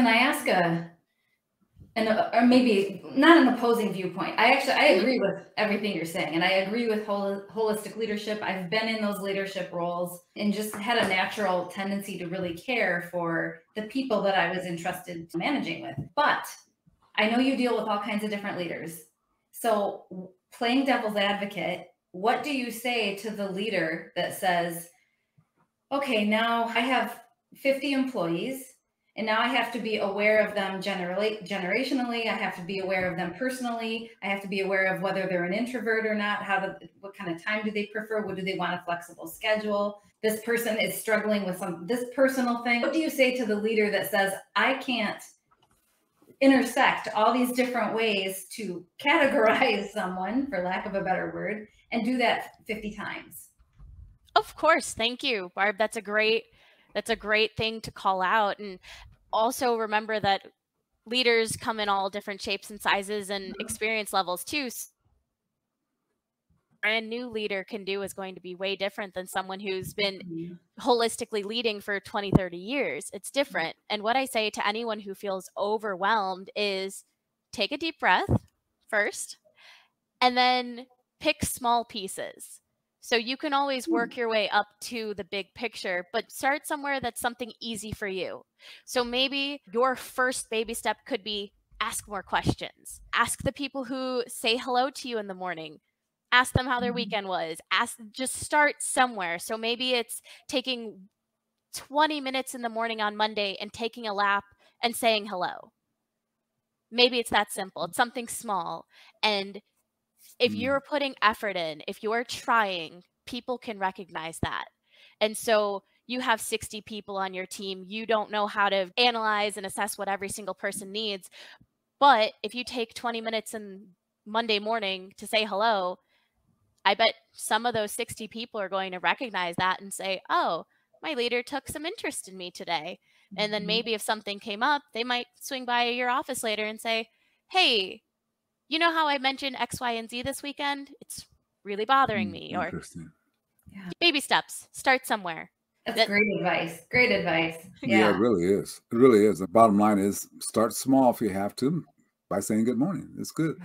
can I ask a, an, or maybe not an opposing viewpoint? I actually, I agree with everything you're saying. And I agree with hol- holistic leadership. I've been in those leadership roles and just had a natural tendency to really care for the people that I was entrusted to managing with. But I know you deal with all kinds of different leaders. So playing devil's advocate, what do you say to the leader that says, okay, now I have 50 employees and now I have to be aware of them generally generationally. I have to be aware of them personally. I have to be aware of whether they're an introvert or not. How do what kind of time do they prefer? What do they want a flexible schedule? This person is struggling with some this personal thing. What do you say to the leader that says, I can't intersect all these different ways to categorize someone, for lack of a better word, and do that 50 times? Of course. Thank you, Barb. That's a great that's a great thing to call out and also remember that leaders come in all different shapes and sizes and mm-hmm. experience levels too brand new leader can do is going to be way different than someone who's been mm-hmm. holistically leading for 20 30 years it's mm-hmm. different and what i say to anyone who feels overwhelmed is take a deep breath first and then pick small pieces so you can always hmm. work your way up to the big picture, but start somewhere that's something easy for you. So maybe your first baby step could be ask more questions. Ask the people who say hello to you in the morning. Ask them how their mm-hmm. weekend was. Ask just start somewhere. So maybe it's taking 20 minutes in the morning on Monday and taking a lap and saying hello. Maybe it's that simple. It's something small. And if mm. you're putting effort in, if you're trying, people can recognize that. And so you have 60 people on your team. You don't know how to analyze and assess what every single person needs. But if you take 20 minutes in Monday morning to say hello, I bet some of those 60 people are going to recognize that and say, oh, my leader took some interest in me today. And then mm-hmm. maybe if something came up, they might swing by your office later and say, hey, you know how I mentioned X, Y, and Z this weekend? It's really bothering mm, me. Or yeah. baby steps, start somewhere. That's that, great advice. Great advice. Yeah. yeah, it really is. It really is. The bottom line is start small if you have to by saying good morning. It's good.